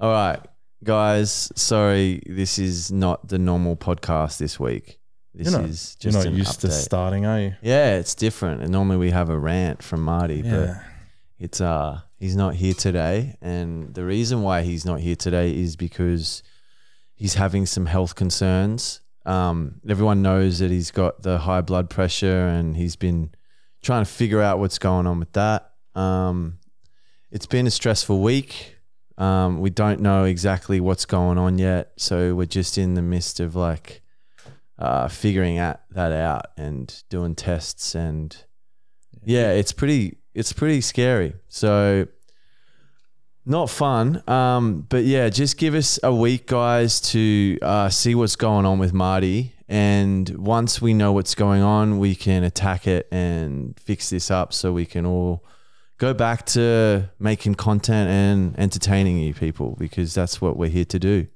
All right, guys. Sorry, this is not the normal podcast this week. This You're not- is You're just not an used to starting, are you? Yeah, it's different. And normally we have a rant from Marty, but it's uh he's not here today. And the reason why he's not here today is because he's having some health concerns. Um, everyone knows that he's got the high blood pressure and he's been trying to figure out what's going on with that. Um, it's been a stressful week. Um, we don't know exactly what's going on yet, so we're just in the midst of like uh, figuring out that out and doing tests and yeah, it's pretty it's pretty scary. So not fun. Um, but yeah, just give us a week, guys, to uh, see what's going on with Marty. And once we know what's going on, we can attack it and fix this up so we can all go back to making content and entertaining you people because that's what we're here to do.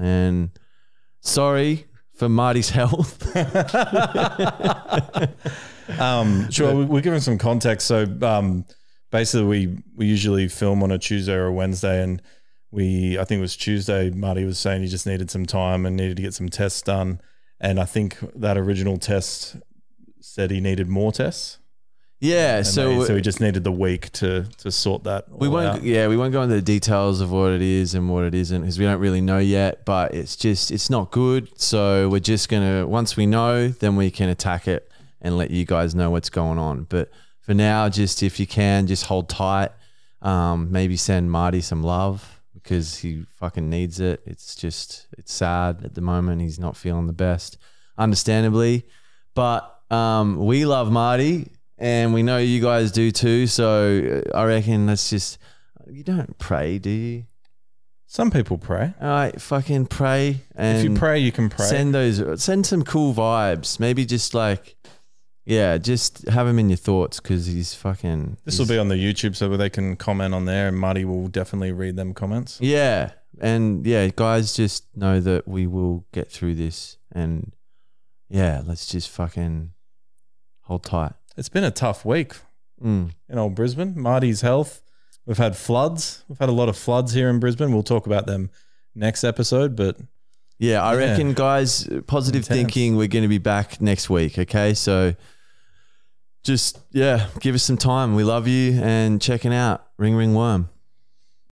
And sorry for Marty's health. Um, sure, we- we're giving some context. So um, basically, we we usually film on a Tuesday or a Wednesday, and we I think it was Tuesday. Marty was saying he just needed some time and needed to get some tests done, and I think that original test said he needed more tests. Yeah, And so they- so he just needed the week to to sort that. We won't, out. yeah, we won't go into the details of what it is and what it isn't because we don't really know yet. But it's just, it's not good. So we're just gonna, once we know, then we can attack it and let you guys know what's going on. But for now, just if you can, just hold tight. Um, maybe send Marty some love because he fucking needs it. It's just, it's sad at the moment. He's not feeling the best, understandably. But um, we love Marty and we know you guys do too. So uh, I reckon let's just, you don't pray, do you? Some people pray. All right, fucking pray. And if you pray, you can pray. send those, send some cool vibes. Maybe just like, yeah, just have him in your thoughts because he's fucking. this will be on the YouTube, so they can comment on there, and Marty will definitely read them comments. Yeah. And yeah, guys, just know that we will get through this. And yeah, let's just fucking hold tight. It's been a tough week Mm. in old Brisbane. Marty's health. We've had floods. We've had a lot of floods here in Brisbane. We'll talk about them next episode. But Yeah, I Yeah. reckon, guys, positive Intense. thinking. We're going to be back next week. Okay. So just, yeah, give us some time. We love you and checking out Ring Ring Worm.